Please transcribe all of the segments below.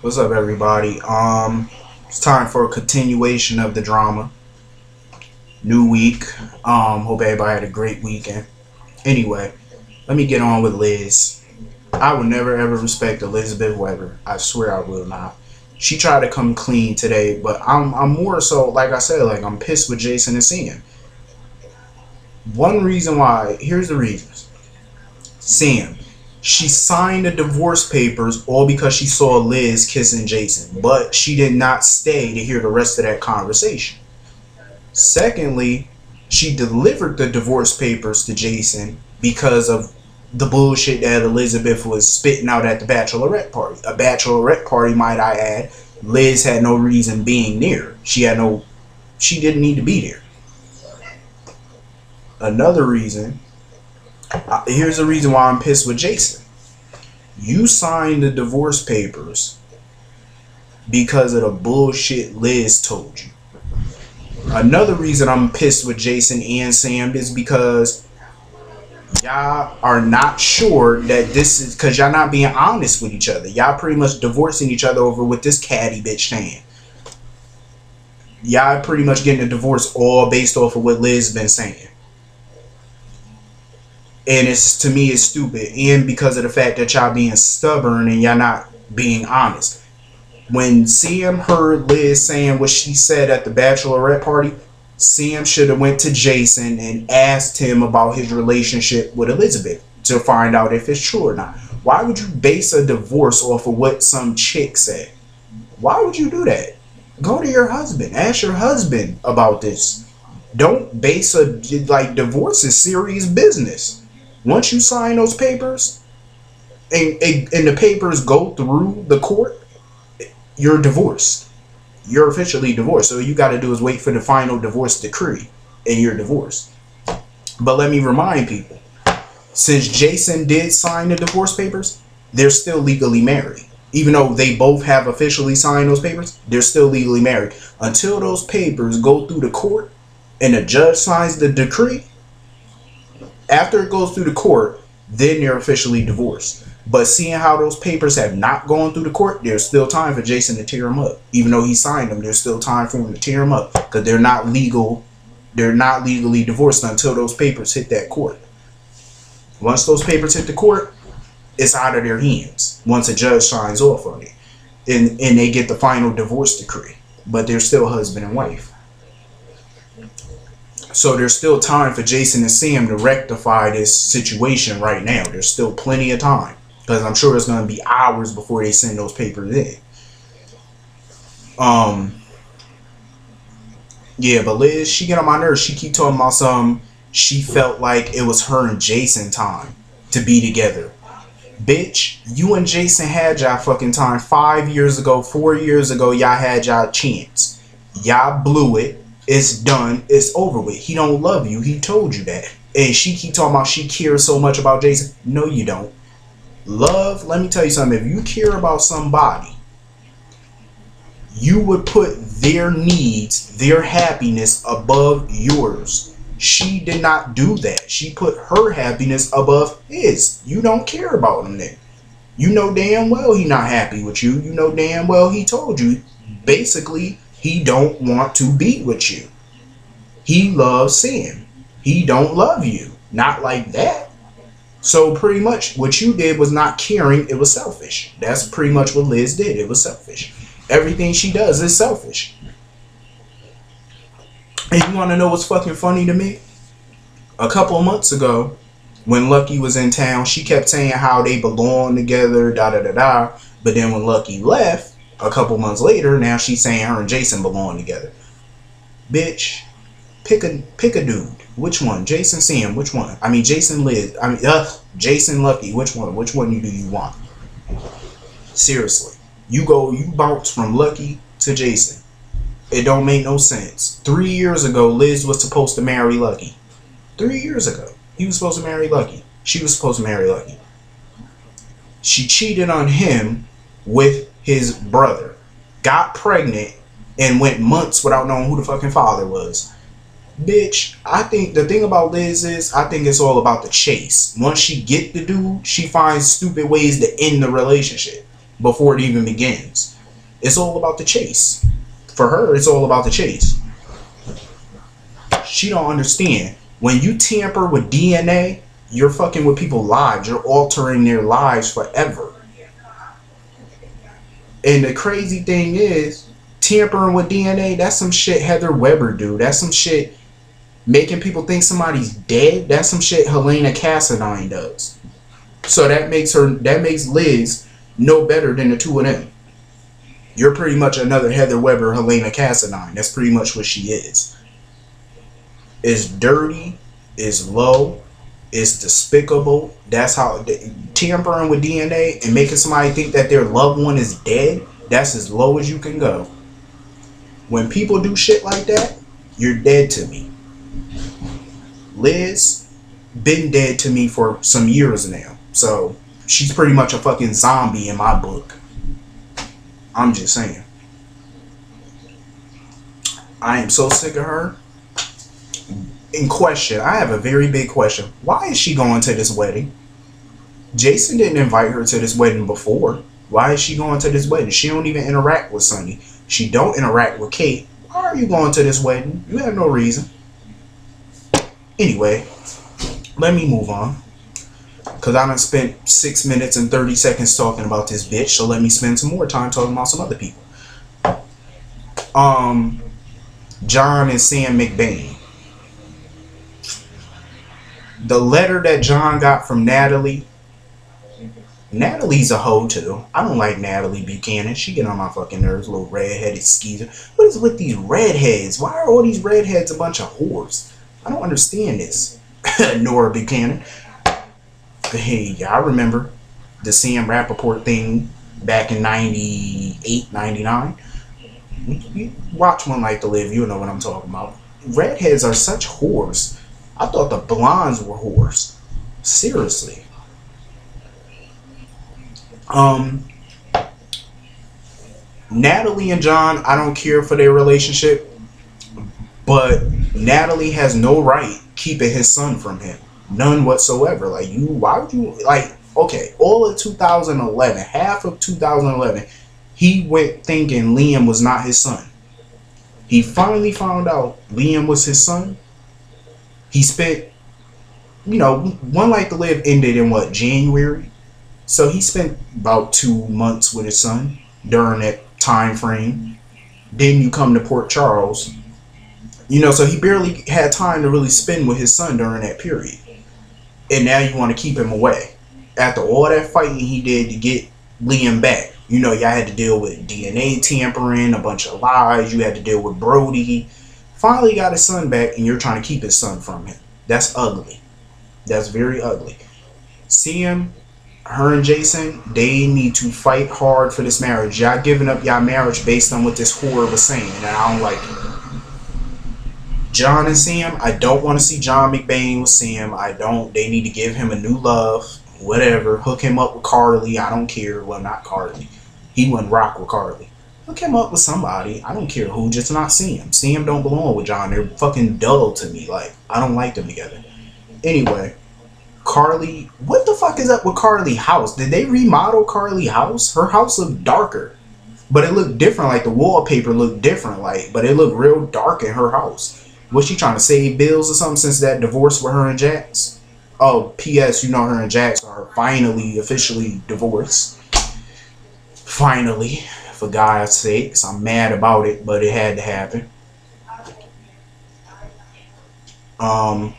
What's up, everybody? Um, it's time for a continuation of the drama. New week. Um, hope everybody had a great weekend. Anyway, let me get on with Liz. I will never ever respect Elizabeth Webber. I swear I will not. She tried to come clean today, but I'm I'm more so like I said, like I'm pissed with Jason and Sam. One reason why, here's the reasons. Sam, she signed the divorce papers all because she saw Liz kissing Jason, but she did not stay to hear the rest of that conversation. Secondly, she delivered the divorce papers to Jason because of the bullshit that Elizabeth was spitting out at the bachelorette party. A bachelorette party, might I add. Liz had no reason being near. She had no, she didn't need to be there. Another reason here's the reason why I'm pissed with Jason. You signed the divorce papers because of the bullshit Liz told you. Another reason I'm pissed with Jason and Sam is because y'all are not sure that this is because y'all not being honest with each other. Y'all pretty much divorcing each other over with this catty bitch saying. Y'all pretty much getting a divorce all based off of what Liz been saying and it's to me it's stupid. And because of the fact that y'all being stubborn and y'all not being honest. When Sam heard Liz saying what she said at the bachelorette party Sam should have went to Jason and asked him about his relationship with Elizabeth to find out if it's true or not. Why would you base a divorce off of what some chick said? Why would you do that? Go to your husband. Ask your husband about this. Don't base a like divorce is serious business once you sign those papers and, and, the papers go through the court, you're divorced. You're officially divorced. So you got to do is wait for the final divorce decree and you're divorced. But let me remind people since Jason did sign the divorce papers, they're still legally married. Even though they both have officially signed those papers, they're still legally married. Until those papers go through the court and the judge signs the decree, after it goes through the court, then you're officially divorced. But seeing how those papers have not gone through the court, there's still time for Jason to tear them up. Even though he signed them, there's still time for him to tear them up because they're not legal. They're not legally divorced until those papers hit that court. Once those papers hit the court, it's out of their hands. Once a judge signs off on it, and and they get the final divorce decree, but they're still husband and wife. So there's still time for Jason and Sam to rectify this situation right now. There's still plenty of time because I'm sure it's going to be hours before they send those papers in. Um. Yeah, but Liz, she get on my nerves. She keep talking about some. She felt like it was her and Jason time to be together. Bitch, you and Jason had y'all fucking time five years ago, four years ago. Y'all had y'all chance. Y'all blew it it's done. It's over with. He don't love you. He told you that. And she keep talking about she cares so much about Jason. No, you don't. Love, let me tell you something. If you care about somebody, you would put their needs, their happiness above yours. She did not do that. She put her happiness above his. You don't care about him then. You know damn well he not happy with you. You know damn well he told you basically he don't want to be with you. He loves sin. He don't love you. Not like that. So pretty much what you did was not caring, it was selfish. That's pretty much what Liz did. It was selfish. Everything she does is selfish. And you want to know what's fucking funny to me? A couple months ago, when Lucky was in town, she kept saying how they belong together, da da da da. But then when Lucky left, a couple months later, now she's saying her and Jason belong together. Bitch, pick a pick a dude. Which one? Jason Sam, which one? I mean Jason Liz. I mean uh Jason Lucky, which one? Which one you do you want? Seriously. You go you bounce from Lucky to Jason. It don't make no sense. Three years ago, Liz was supposed to marry Lucky. Three years ago. He was supposed to marry Lucky. She was supposed to marry Lucky. She cheated on him with his brother, got pregnant, and went months without knowing who the fucking father was. Bitch, I think the thing about Liz is I think it's all about the chase. Once she get the dude, she finds stupid ways to end the relationship. before it even begins. It's all about the chase. For her, it's all about the chase. She don't understand. When you tamper with DNA, you're fucking with people's lives. You're altering their lives forever. And the crazy thing is, tampering with DNA, that's some shit Heather Webber do. That's some shit making people think somebody's dead. That's some shit Helena Cassadine does. So that makes her that makes Liz no better than the two of them. You're pretty much another Heather Webber, Helena Cassadine. That's pretty much what she is. Is dirty, is low, is despicable. That's how tampering with DNA and making somebody think that their loved one is dead. That's as low as you can go. When people do shit like that, you're dead to me. Liz been dead to me for some years now. So she's pretty much a fucking zombie in my book. I'm just saying. I am so sick of her. In question, I have a very big question. Why is she going to this wedding? Jason didn't invite her to this wedding before. Why is she going to this wedding? She don't even interact with Sonny. She don't interact with Kate. Why are you going to this wedding? You have no reason. Anyway, let me move on. Because I done spent 6 minutes and 30 seconds talking about this bitch, so let me spend some more time talking about some other people. Um, John and Sam McBain. The letter that John got from Natalie Natalie's a hoe too. I don't like Natalie Buchanan. She get on my fucking nerves, little redheaded skeezer. What is with these redheads? Why are all these redheads a bunch of whores? I don't understand this. Nora Buchanan. Hey, I remember the Sam Rappaport thing back in 98, 99. You watch One Life to Live, you know what I'm talking about. Redheads are such whores. I thought the blondes were whores. Seriously. Um, Natalie and John, I don't care for their relationship, but Natalie has no right keeping his son from him. None whatsoever. Like you, why would you like? Okay, all of 2011, half of 2011, he went thinking Liam was not his son. He finally found out Liam was his son. He spent, you know, One Life to Live ended in what January so he spent about two months with his son during that time frame. Then you come to Port Charles. You know, so he barely had time to really spend with his son during that period. And now you want to keep him away. After all that fighting he did to get Liam back. You know, y'all had to deal with DNA tampering, a bunch of lies. You had to deal with Brody. Finally got his son back, and you're trying to keep his son from him. That's ugly. That's very ugly. Him her and Jason, they need to fight hard for this marriage. Y'all giving up y'all marriage based on what this whore was saying, and I don't like it. John and Sam, I don't want to see John McBain with Sam. I don't. They need to give him a new love, whatever. Hook him up with Carly. I don't care. Well, not Carly. He wouldn't rock with Carly. Hook him up with somebody. I don't care who, just not Sam. Sam don't belong with John. They're fucking dull to me. Like, I don't like them together. Anyway, Carly, what the fuck is up with Carly house? Did they remodel Carly house? Her house looked darker, but it looked different. Like the wallpaper looked different. Like, but it looked real dark in her house. Was she trying to save bills or something since that divorce with her and Jax? Oh, P.S. You know her and Jax are finally officially divorced. Finally, for God's sakes, I'm mad about it, but it had to happen. Um,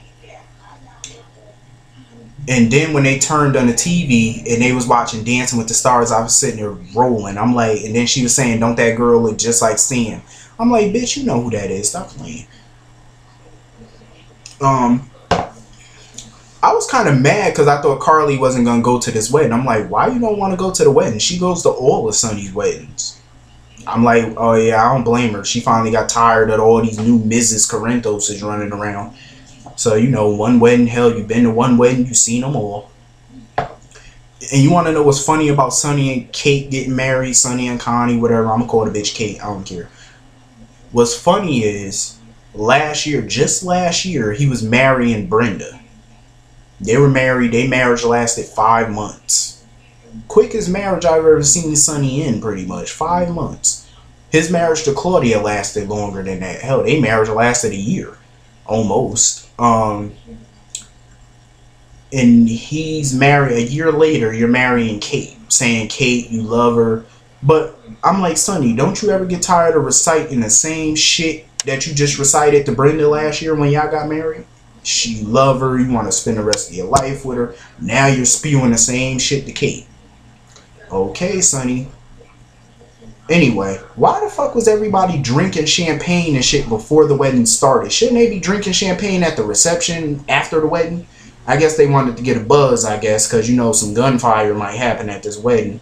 and then when they turned on the TV and they was watching Dancing with the Stars, I was sitting there rolling. I'm like, and then she was saying, "Don't that girl look just like Sam?" I'm like, "Bitch, you know who that is. Stop playing." Um, I was kind of mad because I thought Carly wasn't gonna go to this wedding. I'm like, "Why you don't want to go to the wedding?" She goes to all of Sonny's weddings. I'm like, "Oh yeah, I don't blame her. She finally got tired of all these new Mrs. Corinthos is running around." So you know, one wedding, hell, you've been to one wedding, you've seen them all. And you want to know what's funny about Sonny and Kate getting married, Sonny and Connie, whatever. I'm gonna call the bitch Kate. I don't care. What's funny is last year, just last year, he was marrying Brenda. They were married. Their marriage lasted five months. quickest marriage I've ever seen Sonny in, pretty much five months. His marriage to Claudia lasted longer than that. Hell, they marriage lasted a year, almost. Um, and he's married a year later. You're marrying Kate, saying Kate, you love her, but I'm like Sonny, don't you ever get tired of reciting the same shit that you just recited to Brenda last year when y'all got married? She love her, you want to spend the rest of your life with her. Now you're spewing the same shit to Kate. Okay, Sonny. Anyway, why the fuck was everybody drinking champagne and shit before the wedding started? Shouldn't they be drinking champagne at the reception after the wedding? I guess they wanted to get a buzz, I guess, because you know some gunfire might happen at this wedding.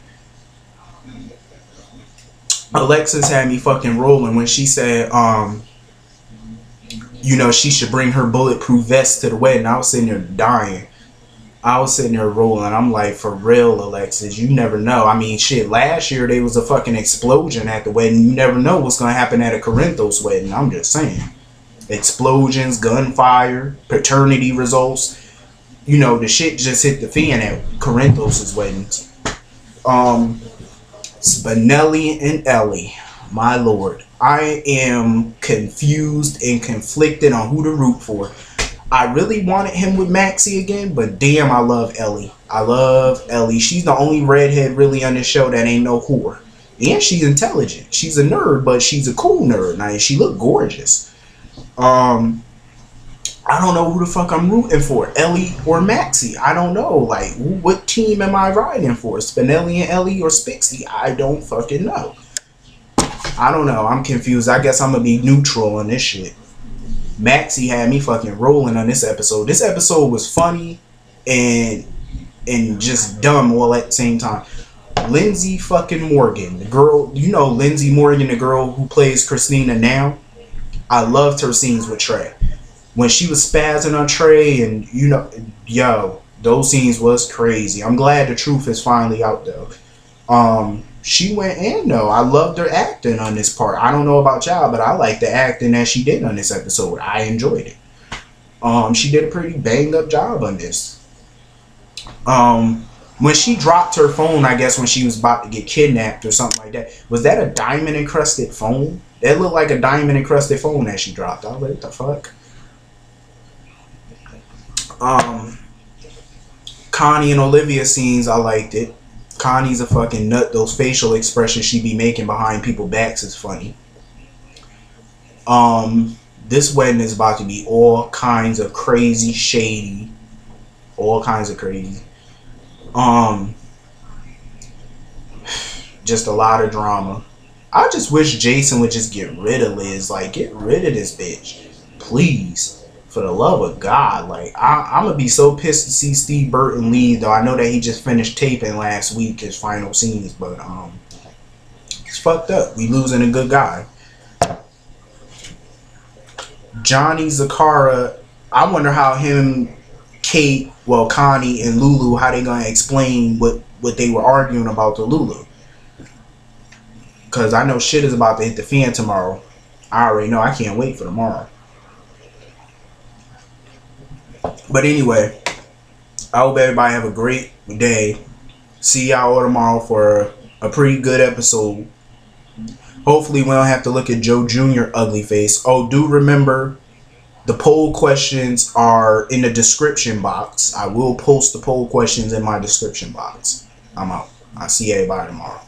Alexis had me fucking rolling when she said, um, you know, she should bring her bulletproof vest to the wedding. I was sitting there dying. I was sitting there rolling. I'm like, for real, Alexis, you never know. I mean, shit, last year there was a fucking explosion at the wedding. You never know what's going to happen at a Corinthos wedding. I'm just saying. Explosions, gunfire, paternity results. You know, the shit just hit the fan at Corinthos' weddings. Um, Spinelli and Ellie, my lord. I am confused and conflicted on who to root for. I really wanted him with Maxie again, but damn, I love Ellie. I love Ellie. She's the only redhead really on this show that ain't no whore. And she's intelligent. She's a nerd, but she's a cool nerd. Now, she look gorgeous. Um, I don't know who the fuck I'm rooting for, Ellie or Maxie. I don't know. Like, what team am I riding for? Spinelli and Ellie or Spixie? I don't fucking know. I don't know. I'm confused. I guess I'm gonna be neutral on this shit. Maxie had me fucking rolling on this episode. This episode was funny and and just dumb all at the same time. Lindsey fucking Morgan, the girl, you know Lindsey Morgan, the girl who plays Kristina now. I loved her scenes with Trey when she was spazzing on Trey, and you know, yo, those scenes was crazy. I'm glad the truth is finally out though. Um, she went in though. I loved her acting on this part. I don't know about y'all, but I like the acting that she did on this episode. I enjoyed it. Um, she did a pretty bang up job on this. Um, when she dropped her phone, I guess when she was about to get kidnapped or something like that, was that a diamond encrusted phone? That looked like a diamond encrusted phone that she dropped. I was like, what the fuck? Um, Connie and Olivia scenes, I liked it. Connie's a fucking nut. Those facial expressions she be making behind people backs is funny. Um, this wedding is about to be all kinds of crazy, shady, all kinds of crazy. Um, just a lot of drama. I just wish Jason would just get rid of Liz. Like, get rid of this bitch, please for the love of God, like I, am gonna be so pissed to see Steve Burton leave. Though I know that he just finished taping last week his final scenes, but um, it's fucked up. We losing a good guy. Johnny Zacchara, I wonder how him, Kate, well Connie and Lulu, how they gonna explain what what they were arguing about to Lulu. Cause I know shit is about to hit the fan tomorrow. I already know. I can't wait for tomorrow. But anyway, I hope everybody have a great day. See y'all all tomorrow for a pretty good episode. Hopefully we don't have to look at Joe Jr. ugly face. Oh, do remember the poll questions are in the description box. I will post the poll questions in my description box. I'm out. I'll see everybody tomorrow.